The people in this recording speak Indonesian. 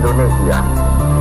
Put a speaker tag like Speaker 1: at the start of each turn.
Speaker 1: Indonesia.